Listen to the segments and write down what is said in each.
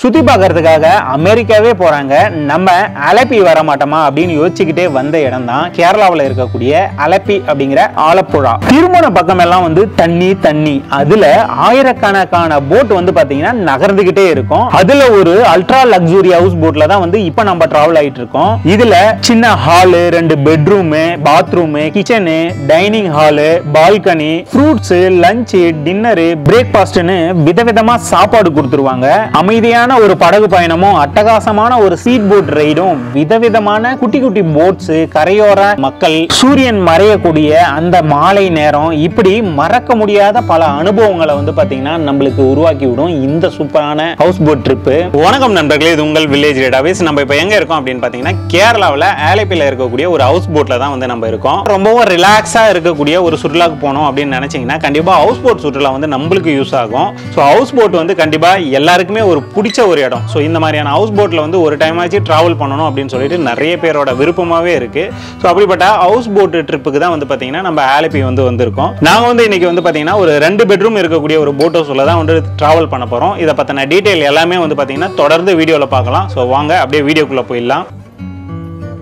சுத்தி பார்க்கறதுக்காக அமெரிக்காவே போறாங்க. நம்ம அலப்பி வர மாட்டோமா அப்படின்னு யோசிச்சுக்கிட்டே வந்த இடம் தான் கேரளாவில் இருக்கக்கூடிய அலப்பி அப்படிங்கிற ஆலப்புழா. திருமண பக்கம் எல்லாம் வந்து தண்ணி தண்ணி. அதுல ஆயிரக்கணக்கான போட் வந்து பாத்தீங்கன்னா நகர்ந்துகிட்டே இருக்கும். அதுல ஒரு அல்ட்ரா லக்ஸுரி ஹவுஸ் போட்ல தான் வந்து இப்ப நம்ம டிராவல் ஆயிட்டு இருக்கோம். இதுல சின்ன ஹாலு ரெண்டு bedroom bathroom kitchen dining hall balcony fruits lunch dinner பிரேக்ஃபாஸ்ட்னு விதவிதமா சாப்பாடு கொடுத்துருவாங்க. அமைதியான ஒரு படகு பயணமும் அட்டகாசமான ஒரு சீட் போட் ரைடும் விதவிதமான குட்டி குட்டி போட்ஸ் கரையோர மக்கள் சூரியன் மறையக்கூடிய அந்த மாலை நேரம் இப்படி மறக்க முடியாத பல அனுபவங்களை வந்து பாத்தீங்கன்னா நம்மளுக்கு உருவாக்கி விடும் இந்த சூப்பரான ஹவுஸ் போட் ட்ரிப்பு வணக்கம் நண்பர்களே இது உங்கள் வில்லேஜ் டேட்டாபேஸ் நம்ம இப்போ எங்க இருக்கோம் அப்படின்னு பாத்தீங்கன்னா கேரளாவில் ஆலப்பியில் இருக்கக்கூடிய ஒரு ஹவுஸ் போட்ல தான் வந்து நம்ம இருக்கோம். ரொம்பவும் ரிலாக்ஸா இருக்கக்கூடிய ஒரு சுற்றுலாக்கு போனோம் அப்படின்னு நினைச்சீங்கன்னா கண்டிப்பா ஹவுஸ் போட் சுற்றுலா வந்து நம்மளுக்கு யூஸ் ஆகும். ஸோ ஹவுஸ் போட் வந்து கண்டிப்பா எல்லாருக்குமே ஒரு பிடிச்ச ஒரு இடம். ஸோ இந்த மாதிரியான ஹவுஸ் போட்டில் வந்து ஒரு டைம் ஆச்சு ட்ராவல் பண்ணணும் அப்படின்னு சொல்லிட்டு நிறைய பேரோட விருப்பமாகவே இருக்கு. ஸோ அப்படிப்பட்ட ஹவுஸ் போட் ட்ரிப்புக்கு தான் வந்து பார்த்தீங்கன்னா நம்ம ஆலப்பி வந்து வந்திருக்கோம். நாங்கள் வந்து இன்னைக்கு வந்து பார்த்தீங்கன்னா ஒரு ரெண்டு பெட்ரூம் இருக்கக்கூடிய ஒரு போட் ஹவுஸில் தான் வந்து ட்ராவல் பண்ண போகிறோம் இதை பற்றின டீடைல் எல்லாமே வந்து பார்த்தீங்கன்னா தொடர்ந்து வீடியோவில் பார்க்கலாம். ஸோ வாங்க அப்படியே வீடியோக்குள்ளே போயிடலாம்.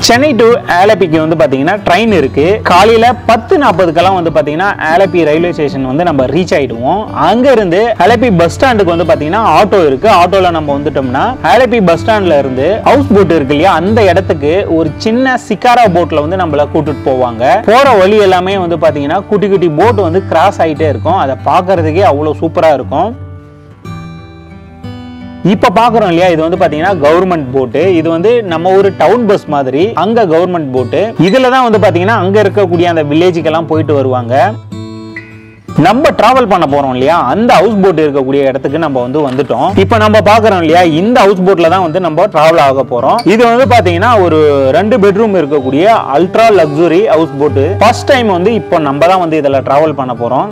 சென்னை டு ஆலப்பிக்கு வந்து பார்த்தீங்கன்னா ட்ரெயின் இருக்குது காலையில் பத்து நாற்பதுக்கெல்லாம் வந்து பார்த்தீங்கன்னா ஆலப்பி ரயில்வே ஸ்டேஷன் வந்து நம்ம ரீச் ஆகிடுவோம் அங்கேருந்து ஆலப்பி பஸ் ஸ்டாண்டுக்கு வந்து பார்த்தீங்கன்னா ஆட்டோ இருக்குது ஆட்டோவில் நம்ம வந்துட்டோம்னா ஆலப்பி பஸ் ஸ்டாண்டில் இருந்து ஹவுஸ் போட் இருக்கு இல்லையா? அந்த இடத்துக்கு ஒரு சின்ன சிக்காரா போட்டில் வந்து நம்மளை கூட்டிட்டு போவாங்க. போகிற வழி எல்லாமே வந்து பார்த்தீங்கன்னா குட்டி குட்டி போட் வந்து கிராஸ் ஆகிட்டே இருக்கும். அதை பார்க்கறதுக்கே அவ்வளோ சூப்பராக இருக்கும். இப்போ பார்க்குறோம் இல்லையா இது வந்து பார்த்தீங்கன்னா கவர்மெண்ட் போட்டு இது வந்து நம்ம ஒரு டவுன் பஸ் மாதிரி அங்கே கவர்மெண்ட் போட்டு இதில் தான் வந்து பார்த்தீங்கன்னா அங்கே இருக்கக்கூடிய அந்த வில்லேஜுக்கெல்லாம் போயிட்டு வருவாங்க. நம்ம டிராவல் பண்ண போறோம் இல்லையா அந்த ஹவுஸ் போட் இருக்கக்கூடிய இடத்துக்கு நம்ம வந்து வந்துட்டோம். இப்போ நம்ம பாக்குறோம் இல்லையா இந்த ஹவுஸ் போட்ல தான் வந்து நம்ம டிராவல் ஆக போறோம். இது வந்து பாத்தீங்கன்னா ஒரு ரெண்டு பெட்ரூம் இருக்கக்கூடிய ultra luxury houseboat first time வந்து இப்போ நம்ம தான் வந்து இதில் டிராவல் பண்ண போறோம்.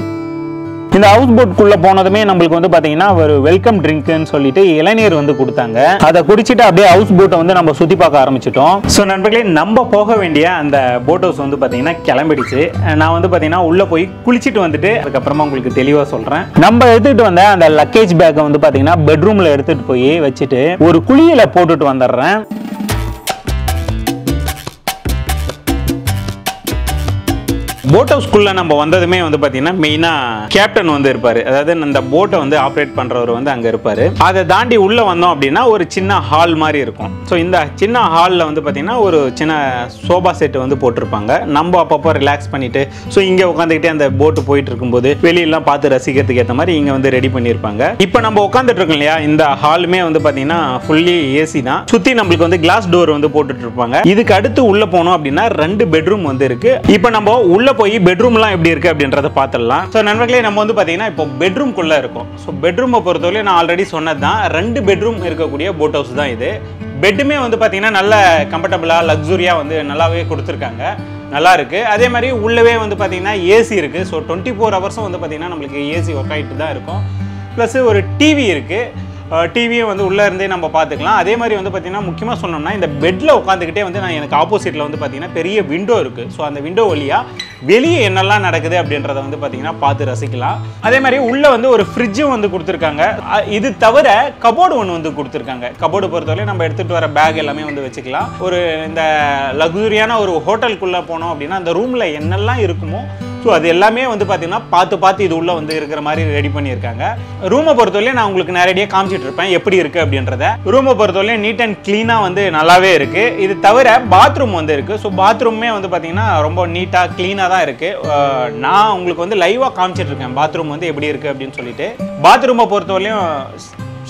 இந்த ஹவுஸ் போட்குள்ளே போனதுமே நம்மளுக்கு வந்து பார்த்தீங்கன்னா ஒரு வெல்கம் ட்ரிங்க்னு சொல்லிட்டு இளநீர் வந்து கொடுத்தாங்க. அதை குடிச்சிட்டு அப்படியே ஹவுஸ் போட்டை வந்து நம்ம சுற்றி பார்க்க ஆரம்பிச்சிட்டோம். ஸோ நண்பர்களே நம்ம போக வேண்டிய அந்த போட் ஹவுஸ் வந்து பார்த்தீங்கன்னா கிளம்பிடுச்சு. நான் வந்து பார்த்தீங்கன்னா உள்ளே போய் குளிச்சிட்டு வந்துட்டு அதுக்கப்புறமா உங்களுக்கு தெளிவாக சொல்கிறேன் நம்ம எடுத்துகிட்டு வந்த அந்த லக்கேஜ் பேக்கை வந்து பார்த்தீங்கன்னா பெட்ரூமில் எடுத்துகிட்டு போய் வச்சுட்டு ஒரு குழியில் போட்டுட்டு வந்துடுறேன். போட் ஹவுஸ்க்குள்ள நம்ம வந்ததுமே வந்து பாத்தீங்கன்னா மெயினா கேப்டன் வந்து இருப்பாரு. அதாவது அந்த போட்டை வந்து ஆப்ரேட் பண்றவர் வந்து அங்க இருப்பாரு. அதை தாண்டி உள்ள வந்தோம் அப்படின்னா ஒரு சின்ன ஹால் மாதிரி இருக்கும். ஸோ இந்த சின்ன ஹாலில் வந்து பார்த்தீங்கன்னா ஒரு சின்ன சோபா செட் வந்து போட்டிருப்பாங்க. நம்ம அப்பப்போ ரிலாக்ஸ் பண்ணிட்டு ஸோ இங்கே உட்காந்துக்கிட்டே அந்த போட்டு போயிட்டு இருக்கும்போது வெளியெல்லாம் பார்த்து ரசிக்கிறதுக்கு ஏற்ற மாதிரி இங்கே வந்து ரெடி பண்ணியிருப்பாங்க. இப்போ நம்ம உட்காந்துட்டு இருக்கோம் இல்லையா இந்த ஹாலுமே வந்து பார்த்தீங்கன்னா ஃபுல்லி ஏசி தான். சுற்றி நம்மளுக்கு வந்து கிளாஸ் டோர் வந்து போட்டுட்டு இருப்பாங்க. இதுக்கு அடுத்து உள்ளே போனோம் அப்படின்னா ரெண்டு பெட்ரூம் வந்து இருக்கு. இப்போ நம்ம உள்ள போய் பெட்ரூம்லாம் எப்படி இருக்குது அப்படின்றத பார்த்துடலாம். ஸோ நண்பர்களே நம்ம வந்து பார்த்தீங்கன்னா இப்போ பெட்ரூம்குள்ளே இருக்கும். ஸோ பெட்ரூமை பொறுத்தவரை நான் ஆல்ரெடி சொன்னது தான் ரெண்டு பெட்ரூம் இருக்கக்கூடிய போட் ஹவுஸ் தான் இது. பெட்டுமே வந்து பார்த்தீங்கன்னா நல்ல கம்ஃபர்டபுளாக லக்ஸுரியாக வந்து நல்லாவே கொடுத்துருக்காங்க. நல்லா இருக்கு. அதே மாதிரி உள்ளவே வந்து பார்த்தீங்கன்னா ஏசி இருக்கு. ஸோ டுவெண்ட்டி ஃபோர் ஹவர்ஸும் வந்து பார்த்தீங்கன்னா நம்மளுக்கு ஏசி ஒர்க் ஆகிட்டு தான் இருக்கும். ப்ளஸ் ஒரு டிவி இருக்குது டிவியும் வந்து உள்ளே இருந்தே நம்ம பார்த்துக்கலாம். அதே மாதிரி வந்து பார்த்திங்கன்னா முக்கியமாக சொன்னோம்னா இந்த பெட்டில் உட்காந்துக்கிட்டே வந்து நான் எனக்கு ஆப்போசிட்டில் வந்து பார்த்தீங்கன்னா பெரிய விண்டோ இருக்குது ஸோ அந்த விண்டோ வழியாக வெளியே என்னெல்லாம் நடக்குது அப்படின்றத வந்து பார்த்தீங்கன்னா பார்த்து ரசிக்கலாம். அதே மாதிரி உள்ளே வந்து ஒரு ஃப்ரிட்ஜும் வந்து கொடுத்துருக்காங்க. இது தவிர கபோர்டு ஒன்று வந்து கொடுத்துருக்காங்க. கபோர்டு பொறுத்தவரை நம்ம எடுத்துகிட்டு வர பேக் எல்லாமே வந்து வச்சுக்கலாம். ஒரு இந்த லக்ஸுரியான ஒரு ஹோட்டலுக்குள்ளே போனோம் அப்படின்னா அந்த ரூமில் என்னெல்லாம் இருக்குமோ ஸோ அது எல்லாமே வந்து பார்த்தீங்கன்னா பார்த்து பார்த்து இது உள்ளே வந்து இருக்கிற மாதிரி ரெடி பண்ணியிருக்காங்க. ரூமை பொறுத்தவரையும் நான் உங்களுக்கு நேரடியாக காமிச்சிட்டு இருப்பேன். எப்படி இருக்குது அப்படின்றத. ரூமை பொறுத்தவரையும் நீட் அண்ட் க்ளீனாக வந்து நல்லாவே இருக்குது இது தவிர பாத்ரூம் வந்து இருக்குது ஸோ பாத்ரூமே வந்து பார்த்தீங்கன்னா ரொம்ப நீட்டாக க்ளீனாக தான் இருக்குது நான் உங்களுக்கு வந்து லைவாக காமிச்சிட்டு இருக்கேன். பாத்ரூம் வந்து எப்படி இருக்குது அப்படின்னு சொல்லிட்டு. பாத்ரூமை பொறுத்தவரையும்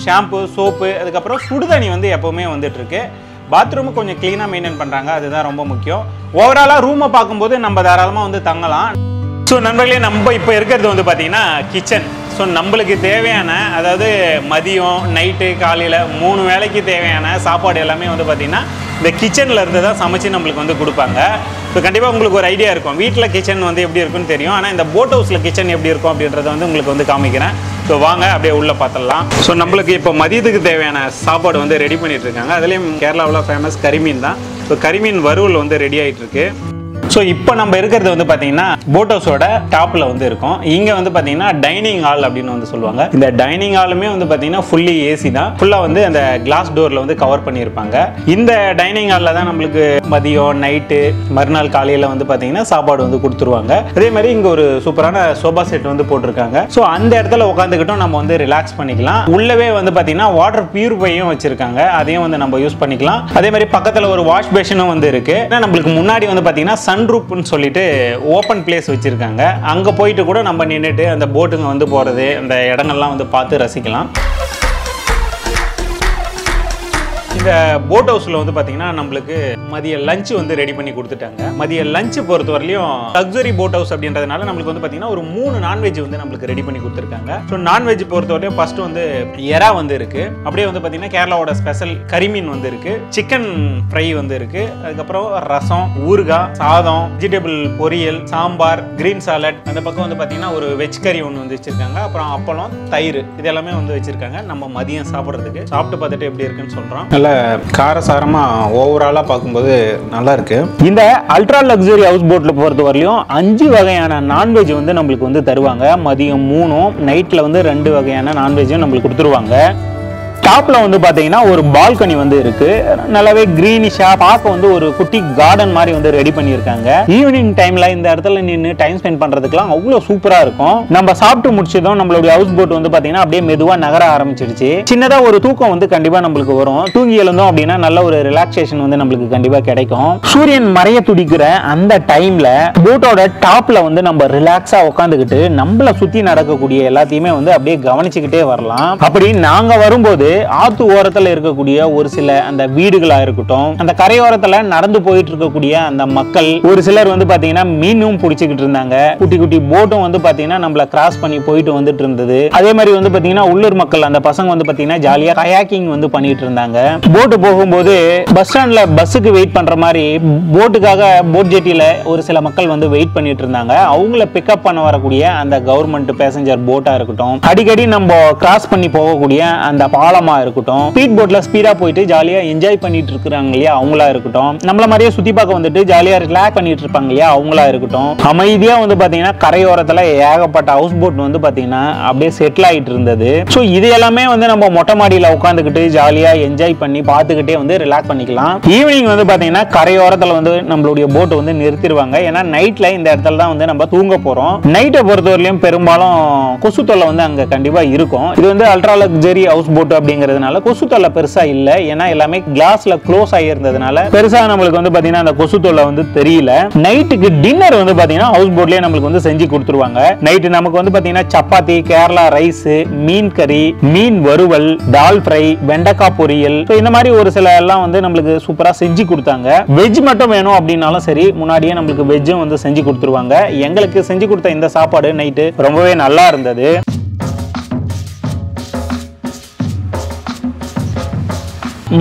ஷாம்பு சோப்பு அதுக்கப்புறம் சுடுதண்ணி வந்து எப்போவுமே வந்துட்டுருக்கு பாத்ரூமும் பாத்ரூமை கொஞ்சம் க்ளீனாக மெயின்டைன் பண்ணுறாங்க அதுதான் ரொம்ப முக்கியம். ஓவராலாக ரூமை பார்க்கும்போது நம்ம தாராளமாக வந்து தங்கலாம். ஸோ நண்பர்களே நம்ம இப்போ இருக்கிறது வந்து பார்த்தீங்கன்னா கிச்சன் ஸோ நம்மளுக்கு தேவையான அதாவது மதியம் நைட்டு காலையில் மூணு வேளைக்கு தேவையான சாப்பாடு எல்லாமே வந்து பார்த்திங்கன்னா இந்த கிச்சனில் இருந்து தான் சமைச்சு நம்மளுக்கு வந்து கொடுப்பாங்க. ஸோ கண்டிப்பாக உங்களுக்கு ஒரு ஐடியா இருக்கும். வீட்டில் கிச்சன் வந்து எப்படி இருக்குன்னு தெரியும். ஆனால் இந்த போட் ஹவுஸில் கிச்சன் எப்படி இருக்கும் அப்படின்றத வந்து உங்களுக்கு வந்து காமிக்கிறேன். ஸோ வாங்க அப்படியே உள்ளே பார்த்துடலாம் ஸோ நம்மளுக்கு இப்போ மதியத்துக்கு தேவையான சாப்பாடு வந்து ரெடி பண்ணிகிட்ருக்காங்க இருக்காங்க. அதுலேயும் கேரளாவில் ஃபேமஸ் கரிமீன் தான். ஸோ கரிமீன் வறுவல் வந்து ரெடி ஆகிட்டுருக்கு ஸோ இப்போ நம்ம இருக்கிறது வந்து பார்த்தீங்கன்னா போட் ஹவுஸோட வந்து இருக்கும். இங்கே வந்து பார்த்தீங்கன்னா டைனிங் ஹால் அப்படின்னு வந்து சொல்லுவாங்க. இந்த டைனிங் ஹாலுமே வந்து பார்த்தீங்கன்னா ஃபுல்லி ஏசி தான். ஃபுல்லாக வந்து அந்த கிளாஸ் டோரில் வந்து கவர் பண்ணியிருப்பாங்க. இந்த டைனிங் ஹாலில் தான் நம்மளுக்கு மதியம் நைட்டு மறுநாள் காலையில் வந்து பார்த்தீங்கன்னா சாப்பாடு வந்து கொடுத்துருவாங்க. அதே மாதிரி இங்கே ஒரு சூப்பரான சோபா செட் வந்து போட்டிருக்காங்க. ஸோ அந்த இடத்துல உட்காந்துக்கிட்டும் நம்ம வந்து ரிலாக்ஸ் பண்ணிக்கலாம். உள்ளவே வந்து பார்த்தீங்கன்னா வாட்டர் பியூரிஃபையும் வச்சிருக்காங்க. அதையும் வந்து நம்ம யூஸ் பண்ணிக்கலாம். அதே மாதிரி பக்கத்தில் ஒரு வாஷ் பேஷனும் வந்து இருக்கு. ஏன்னா நம்மளுக்கு முன்னாடி வந்து பார்த்தீங்கன்னா சன் ரூப்னு சொல்லிட்டு ஓப்பன் பிளேஸ் வச்சுருக்காங்க. அங்கே போயிட்டு கூட நம்ம நின்றுட்டு அந்த போட்டுங்க வந்து போகிறது அந்த இடங்கள்லாம் வந்து பார்த்து ரசிக்கலாம். இந்த போட் ஹவுஸில் வந்து பார்த்தீங்கன்னா நம்மளுக்கு மதிய லஞ்ச் வந்து ரெடி பண்ணி கொடுத்துட்டாங்க. மதிய லஞ்ச் பொறுத்த வரலையும் லக்ஸரி போட் ஹவுஸ் அப்படின்றதுனால நம்மளுக்கு வந்து பார்த்தீங்கன்னா ஒரு மூணு நான்வெஜ் வந்து நம்மளுக்கு ரெடி பண்ணி கொடுத்துருக்காங்க. ஸோ நான்வெஜ் பொறுத்த வரையும் ஃபர்ஸ்ட் வந்து எறா வந்து இருக்கு. அப்படியே வந்து பார்த்தீங்கன்னா கேரளாவோட ஸ்பெஷல் கரிமீன் வந்து இருக்கு. சிக்கன் ஃப்ரை வந்து இருக்கு. அதுக்கப்புறம் ரசம் ஊறுகாய் சாதம் வெஜிடபிள் பொரியல் சாம்பார் கிரீன் சாலட் அந்த பக்கம் வந்து பார்த்தீங்கன்னா ஒரு வெஜ் கறி ஒன்று வந்து வச்சிருக்காங்க. அப்புறம் அப்பளம் தயிர். இது எல்லாமே வந்து வச்சிருக்காங்க. நம்ம மதியம் சாப்பிட்றதுக்கு. சாப்பிட்டு பார்த்துட்டு எப்படி இருக்குன்னு சொல்கிறோம் நல்ல காரசாரமாக ஓவராலாக பார்க்கும்போது நல்லா இருக்கு இந்த அல்ட்ரா லக்ஸரி ஹவுஸ் போட்டில் பொறுத்த வரையும் அஞ்சு வகையான நான்வெஜ் வந்து நம்மளுக்கு வந்து தருவாங்க. மதியம் மூணும் நைட்டில் வந்து ரெண்டு வகையான நான்வெஜ்ஜும் நம்மளுக்கு கொடுத்துருவாங்க. டாப்பில் வந்து பார்த்தீங்கன்னா ஒரு பால்கனி வந்து இருக்கு. நல்லாவே க்ரீனிஷாக பார்க்க வந்து ஒரு குட்டி கார்டன் மாதிரி வந்து ரெடி பண்ணியிருக்காங்க. ஈவினிங் டைமில் இந்த இடத்துல நின்று டைம் ஸ்பெண்ட் பண்ணுறதுக்குலாம் அவ்வளோ சூப்பராக இருக்கும். நம்ம சாப்பிட்டு முடிச்சதும் நம்மளுடைய ஹவுஸ் போட் வந்து பார்த்தீங்கன்னா அப்படியே மெதுவாக நகர ஆரம்பிச்சிருச்சு. சின்னதாக ஒரு தூக்கம் வந்து கண்டிப்பாக நம்மளுக்கு வரும். தூங்கி எழுந்தோம் அப்படின்னா நல்ல ஒரு ரிலாக்ஸேஷன் வந்து நம்மளுக்கு கண்டிப்பாக கிடைக்கும். சூரியன் மறைய துடிக்கிற அந்த டைமில் போட்டோட டாப்பில் வந்து நம்ம ரிலாக்ஸாக உட்காந்துக்கிட்டு நம்மளை சுற்றி நடக்கக்கூடிய எல்லாத்தையுமே வந்து அப்படியே கவனிச்சுக்கிட்டே வரலாம். அப்படி நாங்கள் வரும்போது ஆத்து ஓரத்துல இருக்கக்கூடிய ஒரு சில அந்த வீடுகளா இருக்கட்டும் அந்த கரையோரத்துல நடந்து போயிட்டு இருக்கக்கூடிய அந்த மக்கள் ஒரு சிலர் வந்து பாத்தீங்கன்னா மீனும் பிடிச்சிக்கிட்டு இருந்தாங்க. குட்டி குட்டி போட்டும் வந்து பாத்தீங்கன்னா நம்மள கிராஸ் பண்ணி போயிட்டு வந்துட்டு இருந்தது. அதே மாதிரி வந்து பாத்தீங்கன்னா உள்ளூர் மக்கள் அந்த பசங்க வந்து பாத்தீங்கன்னா ஜாலியா கயாக்கிங் வந்து பண்ணிட்டு இருந்தாங்க. போட்டு போகும்போது பஸ் ஸ்டாண்ட்ல பஸ்ஸுக்கு வெயிட் பண்ற மாதிரி போட்டுக்காக போட் ஜெட்டியில ஒரு சில மக்கள் வந்து வெயிட் பண்ணிட்டு இருந்தாங்க. அவங்கள பிக்கப் பண்ண வரக்கூடிய அந்த கவர்மெண்ட் பேசஞ்சர் போட்டா இருக்கட்டும் அடிக்கடி நம்ம கிராஸ் பண்ணி போகக்கூடிய அந்த பாலம் இருக்கட்டும். ஸ்பீட் போட்டில் ஸ்பீடாக போயிட்டு ஜாலியாக என்ஜாய் பண்ணிட்டு இருக்கிறாங்க இல்லையா அவங்களா இருக்கட்டும். நம்மள மாதிரியே சுற்றி பார்க்க வந்துட்டு ஜாலியாக ரிலாக்ஸ் பண்ணிட்டு இருப்பாங்க இல்லையா அவங்களா இருக்கட்டும். அமைதியாக வந்து பார்த்தீங்கன்னா கரையோரத்தில் ஏகப்பட்ட ஹவுஸ் போட் வந்து பார்த்தீங்கன்னா அப்படியே செட்டில் ஆயிட்டு இருந்தது. ஸோ இது எல்லாமே வந்து நம்ம மொட்டை மாடியில் உட்காந்துக்கிட்டு ஜாலியாக என்ஜாய் பண்ணி பார்த்துக்கிட்டே வந்து ரிலாக்ஸ் பண்ணிக்கலாம். ஈவினிங் வந்து பார்த்தீங்கன்னா கரையோரத்தில் வந்து நம்மளுடைய போட் வந்து நிறுத்திடுவாங்க. ஏன்னா நைட்டில் இந்த இடத்துல தான் வந்து நம்ம தூங்க போகிறோம் நைட்டை பொறுத்தவரையிலையும் பெரும்பாலும் கொசு தொல்லை வந்து அங்கே கண்டிப்பாக இருக்கும். இது வந்து அல்ட்ரா லக்ஸரி ஹவுஸ் போட் அப்படிங்கிறதுனால கொசு தொல்லை பெருசாக இல்லை. ஏன்னா எல்லாமே கிளாஸில் க்ளோஸ் ஆகியிருந்ததுனால பெருசாக நம்மளுக்கு வந்து பார்த்தீங்கன்னா அந்த கொசு தொல்லை வந்து தெரியல. நைட்டுக்கு டின்னர் வந்து பார்த்தீங்கன்னா ஹவுஸ் போட்லேயே நம்மளுக்கு வந்து செஞ்சு கொடுத்துருவாங்க. நைட்டு நமக்கு வந்து பார்த்தீங்கன்னா சப்பாத்தி கேரளா ரைஸ் மீன் கறி மீன் வறுவல் தால் ஃப்ரை வெண்டைக்காய் பொரியல். இந்த மாதிரி ஒரு சில எல்லாம் வந்து நம்மளுக்கு சூப்பராக செஞ்சு கொடுத்தாங்க. வெஜ் மட்டும் வேணும் அப்படின்னாலும் சரி முன்னாடியே நம்மளுக்கு வெஜ்ஜும் வந்து செஞ்சு கொடுத்துருவாங்க. எங்களுக்கு செஞ்சு கொடுத்த இந்த சாப்பாடு நைட்டு ரொம்பவே நல்லா இருந்தது.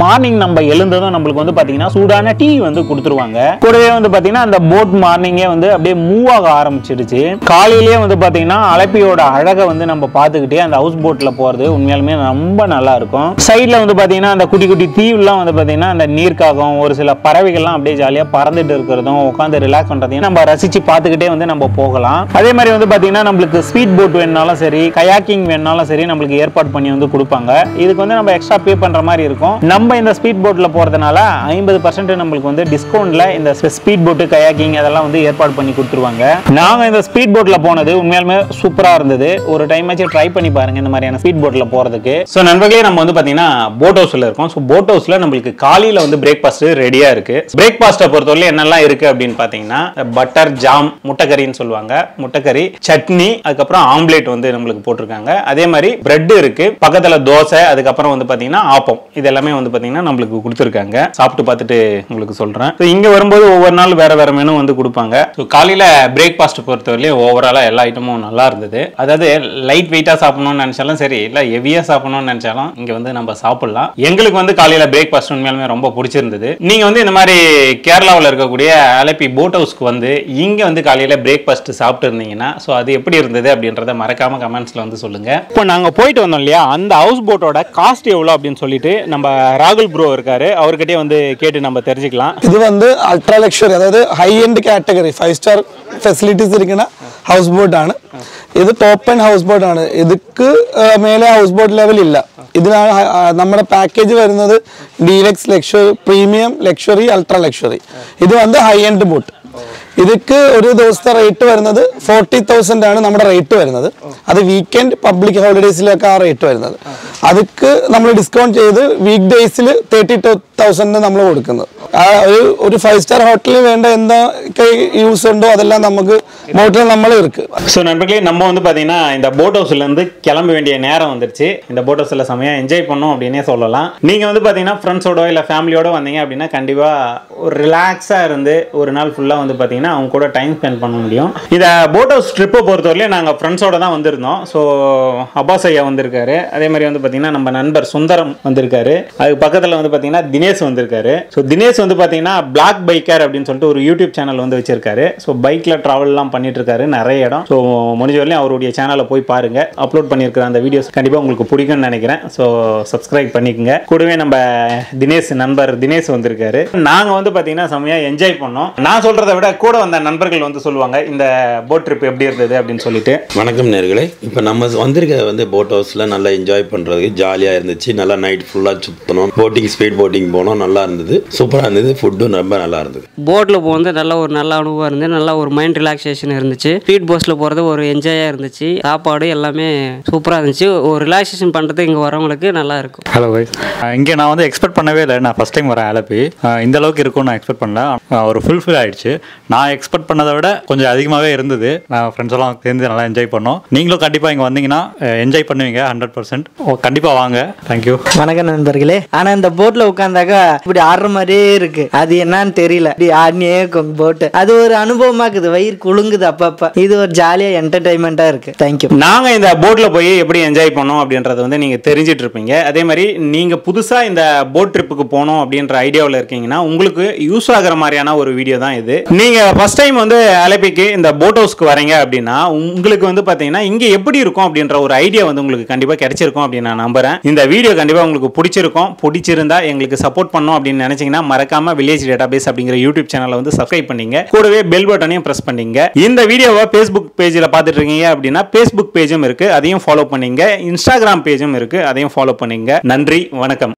மார்னிங் நம்ம எழுந்ததும் நம்மளுக்கு வந்து பாத்தீங்கன்னா சூடான டீ வந்து கொடுத்துருவாங்க. கூடவே வந்து பாத்தீங்கன்னா அந்த போட் மார்னிங்கே வந்து அப்படியே மூவ் ஆக ஆரம்பிச்சிடுச்சு காலையிலேயே வந்து பாத்தீங்கன்னா அலப்பியோட அழகை வந்து நம்ம பார்த்துக்கிட்டே அந்த ஹவுஸ் போட்ல போறது உண்மையாலுமே ரொம்ப நல்லா இருக்கும். சைட்ல வந்து பாத்தீங்கன்னா அந்த குட்டி குட்டி தீவுலாம் வந்து பாத்தீங்கன்னா அந்த நீர்க்காகம் ஒரு சில பறவைகள்லாம் அப்படியே ஜாலியா பறந்துட்டு இருக்கிறதும் உட்காந்து ரிலாக்ஸ் பண்றதையும் நம்ம ரசிச்சு பார்த்துக்கிட்டே வந்து நம்ம போகலாம். அதே மாதிரி வந்து பாத்தீங்கன்னா நம்மளுக்கு ஸ்பீட் போட் வேணுனாலும் சரி கயாக்கிங் வேணுனாலும் சரி நம்மளுக்கு ஏற்பாடு பண்ணி வந்து கொடுப்பாங்க. இதுக்கு வந்து நம்ம எக்ஸ்ட்ரா பே பண்ற மாதிரி இருக்கும். நம்ம இந்த ஸ்பீட் போட்டில் போகிறதுனால ஐம்பது பர்சன்ட் நம்மளுக்கு வந்து டிஸ்கவுண்ட்டில் இந்த ஸ்பீட் போட்டு கயாக்கிங் அதெல்லாம் வந்து ஏற்பாடு பண்ணி கொடுத்துருவாங்க. நாங்கள் இந்த ஸ்பீட் போட்டில் போனது உண்மையாலுமே சூப்பராக இருந்தது. ஒரு டைம் ஆச்சு ட்ரை பண்ணி பாருங்கள் இந்த மாதிரியான ஸ்பீட் போட்டில் போகிறதுக்கு ஸோ நண்பர்களே நம்ம வந்து பார்த்தீங்கன்னா போட் ஹவுஸில் இருக்கோம். ஸோ போட் ஹவுஸில் நம்மளுக்கு காலையில் வந்து பிரேக்ஃபாஸ்ட் ரெடியாக இருக்குது பிரேக்ஃபாஸ்ட்டை பொறுத்தவரை என்னெல்லாம் இருக்குது அப்படின்னு பார்த்தீங்கன்னா பட்டர் ஜாம் முட்டைக்கறின்னு சொல்லுவாங்க. முட்டைக்கறி சட்னி அதுக்கப்புறம் ஆம்லேட் வந்து நம்மளுக்கு போட்டிருக்காங்க. அதே மாதிரி பிரெட் இருக்குது பக்கத்தில் தோசை அதுக்கப்புறம் வந்து பார்த்தீங்கன்னா ஆப்பம். இது எல்லாமே வந்து பார்த்தீங்கன்னா நம்மளுக்கு கொடுத்துருக்காங்க. சாப்பிட்டு பார்த்துட்டு உங்களுக்கு சொல்கிறேன் ஸோ இங்கே வரும்போது ஒவ்வொரு நாள் வேறு வேறு மெனு வந்து கொடுப்பாங்க. ஸோ காலையில் பிரேக்ஃபாஸ்ட் பொறுத்தவரையிலையும் ஓவராலாக எல்லா ஐட்டமும் நல்லா இருந்தது. அதாவது லைட் வெயிட்டாக சாப்பிடணும்னு நினச்சாலும் சரி இல்லை ஹெவியாக சாப்பிடணும்னு நினச்சாலும் இங்கே வந்து நம்ம சாப்பிட்லாம். எங்களுக்கு வந்து காலையில் பிரேக்ஃபாஸ்ட் உண்மையாலுமே ரொம்ப பிடிச்சிருந்தது. நீங்கள் வந்து இந்த மாதிரி கேரளாவில் இருக்கக்கூடிய அலப்பி போட் ஹவுஸ்க்கு வந்து இங்கே வந்து காலையில் பிரேக்ஃபாஸ்ட் சாப்பிட்டு இருந்தீங்கன்னா ஸோ அது எப்படி இருந்தது அப்படின்றத மறக்காம கமெண்ட்ஸில் வந்து சொல்லுங்கள் இப்போ நாங்கள் போயிட்டு வந்தோம் இல்லையா? அந்த ஹவுஸ் போட்டோட காஸ்ட் எவ்வளோ அப்படின்னு சொல்லிட்டு நம்ம ராகுல் ப்ரோ இருக்காரு அவர்கிட்டயே வந்து கேட்டு நம்ம தெரிஞ்சுக்கலாம் ഇത് വന്ന് അൾട്രാ ലക്ഷറി അതായത് high end category five star facilities ഇരിക്കുന്ന ഹൗസ് ബോട്ടാണ് ഇത് ടോപ്പ് ആൻഡ് ഹൗസ് ബോട്ടാണ് ഇതുക്ക് ആ, മേലെ ഹൗസ് ബോട്ട് ലെവൽ ഇല്ല ഇതിനാണ് ഹ- ആ, നമ്മുടെ പാക്കേജ് വരുന്നത് deluxe luxury premium luxury ultra luxury ഇത് വന്ന് ഹൈ എൻഡ് ബോട്ട് ഇതിക്ക് ഒരു ദിവസത്തെ റേറ്റ് വരുന്നത് ഫോർട്ടി തൗസൻഡ് ആണ് നമ്മുടെ റേറ്റ് വരുന്നത് അത് വീക്കെൻഡ് പബ്ലിക് ഹോളിഡേയ്സിലൊക്കെ ആ റേറ്റ് വരുന്നത് അതിക്ക് നമ്മൾ ഡിസ്കൗണ്ട് ചെയ്ത് വീക്ക് ഡേയ്സിൽ തേർട്ടി ടു തൗസൻഡ് നമ്മൾ കൊടുക്കുന്നത് ഒരു ഒരു ഫൈവ് സ്റ്റാർ ഹോട്ടലിൽ വേണ്ട എന്തൊക്കെ യൂസ് ഉണ്ടോ அதெல்லாம் நமக்கு போட்டில் நம்மளும் இருக்கு ஸோ நண்பர்களே நம்ம வந்து பார்த்தீங்கன்னா இந்த போட் ஹவுஸ்லேருந்து கிளம்ப வேண்டிய நேரம் வந்துருச்சு இந்த போட் ஹவுஸில் செம்மையாக என்ஜாய் பண்ணும் அப்படின்னே சொல்லலாம் நீங்கள் வந்து பார்த்தீங்கன்னா ஃப்ரெண்ட்ஸோட இல்லை ஃபேமிலியோட வந்தீங்க அப்படின்னா கண்டிப்பாக ஒரு ரிலாக்ஸாக இருந்து ஒரு நாள் ஃபுல்லாக வந்து பார்த்தீங்கன்னா அவங்க கூட டைம் ஸ்பெண்ட் பண்ண முடியும். இந்த போட் ஹவுஸ் ட்ரிப்பை பொறுத்தவரையிலும் நாங்கள் ஃப்ரெண்ட்ஸோட தான் வந்திருந்தோம். ஸோ அப்பாஸ் ஐயா வந்திருக்காரு. அதே மாதிரி வந்து பார்த்தீங்கன்னா நம்ம நண்பர் சுந்தரம் வந்திருக்காரு. அதுக்கு பக்கத்தில் வந்து பார்த்தீங்கன்னா தினேஷ் வந்திருக்காரு. ஸோ தினேஷ் வந்து பார்த்தீங்கன்னா பிளாக் பைக்கர் அப்படின்னு சொல்லிட்டு ஒரு யூடியூப் சேனல் வந்து வச்சிருக்காரு. ஸோ பைக்கில் ட்ராவல்லாம் பண்ணிட்டு இருக்காரு நிறைய இடம். ஸோ முடிஞ்ச வரையும் அவருடைய சேனலை போய் பாருங்க. அப்லோட் பண்ணியிருக்கிற அந்த வீடியோஸ் கண்டிப்பாக உங்களுக்கு பிடிக்கும்னு நினைக்கிறேன். ஸோ சப்ஸ்கிரைப் பண்ணிக்கோங்க. கூடவே நம்ம தினேஷ் நண்பர் தினேஷ் வந்திருக்காரு. நாங்கள் வந்து பார்த்தீங்கன்னா செம்மையாக என்ஜாய் பண்ணோம். நான் சொல்கிறத விட கூட வந்த நண்பர்கள் வந்து சொல்லுவாங்க இந்த போட் ட்ரிப் எப்படி இருந்தது? அப்படின்னு சொல்லிட்டு. வணக்கம் நேர்களே. இப்போ நம்ம வந்திருக்க வந்து போட் ஹவுஸில் நல்லா என்ஜாய் பண்ணுறதுக்கு ஜாலியாக இருந்துச்சு. நல்லா நைட் ஃபுல்லாக சுற்றணும் போட்டிங் ஸ்பீட் போட்டிங் போனோம். நல்லா இருந்தது. சூப்பராக இருந்தது. ஃபுட்டும் ரொம்ப நல்லா இருந்தது. போட்டில் போகிறது நல்ல ஒரு நல்ல அனுபவம் இருந்து நல்ல ஒரு மைண்ட் ரிலாக்ஸேஷன் இருந்துச்சு. ஸ்பீட் போஸ்ட்டில் போகிறது ஒரு என்ஜாயாக இருந்துச்சு. சாப்பாடு எல்லாமே சூப்பராக இருந்துச்சு. ஒரு ரிலாக்ஸேஷன் பண்ணுறது இங்கே வரவங்களுக்கு நல்லா இருக்கும். ஹலோ வைஸ் இங்கே நான் வந்து எக்ஸ்பெக்ட் பண்ணவே இல்லை. நான் ஃபஸ்ட் டைம் வரேன் ஆலப்பி இந்த அளவுக்கு இருக்கும்னு நான் எக்ஸ்பெக்ட் பண்ணல. ஒரு ஃபுல்ஃபில் ஆயிடுச்சு. நான் எக்ஸ்பெக்ட் பண்ணதை விட கொஞ்சம் அதிகமாகவே இருந்தது. நான் ஃப்ரெண்ட்ஸ் எல்லாம் சேர்ந்து நல்லா என்ஜாய் பண்ணோம். நீங்களும் கண்டிப்பாக இங்கே வந்தீங்கன்னா என்ஜாய் பண்ணுவீங்க ஹண்ட்ரட் பர்சன்ட் கண்டிப்பாக வாங்க. தேங்க்யூ வணக்கம் நண்பர்களே. ஆனா இந்த போட்ல உட்காந்தாக்கா இப்படி ஆடுற மாதிரியே இருக்கு. அது என்னன்னு தெரியல. இப்படி ஆடினே இருக்கும் போட்டு அது ஒரு அனுபவமா இருக்குது. வயிறு குலுங்குது அப்பப்ப. இது ஒரு ஜாலியா என்டர்டைன்மெண்டா இருக்கு. தேங்க்யூ நாங்கள் இந்த போட்டில் போய் எப்படி என்ஜாய் பண்ணோம் அப்படின்றத வந்து நீங்கள் தெரிஞ்சிட்டு இருப்பீங்க. அதே மாதிரி நீங்கள் புதுசாக இந்த போட் ட்ரிப்புக்கு போகணும் அப்படின்ற ஐடியாவில் இருக்கீங்கன்னா உங்களுக்கு யூஸ் ஆகிற மாதிரியான ஒரு வீடியோ தான் இது. நீங்கள் ஃபஸ்ட் டைம் வந்து அலைப்பிக்கு இந்த போட் ஹவுஸ்க்கு வரீங்க அப்படின்னா உங்களுக்கு வந்து பார்த்தீங்கன்னா இங்கே எப்படி இருக்கும் அப்படின்ற ஒரு ஐடியா வந்து உங்களுக்கு கண்டிப்பாக கிடைச்சிருக்கும் அப்படின்னு நான் நம்புகிறேன் இந்த வீடியோ கண்டிப்பாக உங்களுக்கு பிடிச்சிருக்கும். பிடிச்சிருந்தா எங்களுக்கு சப்போர்ட் பண்ணும் அப்படின்னு நினச்சிங்கன்னா மறக்காம வில்லேஜ் டேட்டா பேஸ் அப்படிங்கிற யூடியூப் சேனலை வந்து சப்ஸ்கிரைப் பண்ணிங்க. கூடவே பெல் பட்டனையும் ப்ரெஸ் பண்ணிங்க. இந்த வீடியோவை ஃபேஸ்புக் பேஜில் பார்த்துட்டு இருக்கீங்க அப்படின்னா ஃபேஸ்புக் பேஜும் இருக்குது அதையும் ஃபாலோ பண்ணிங்க. இன்ஸ்டாகிராம் பேஜும் இருக்குது அதையும் ஃபாலோ பண்ணிங்க. நன்றி. வணக்கம்.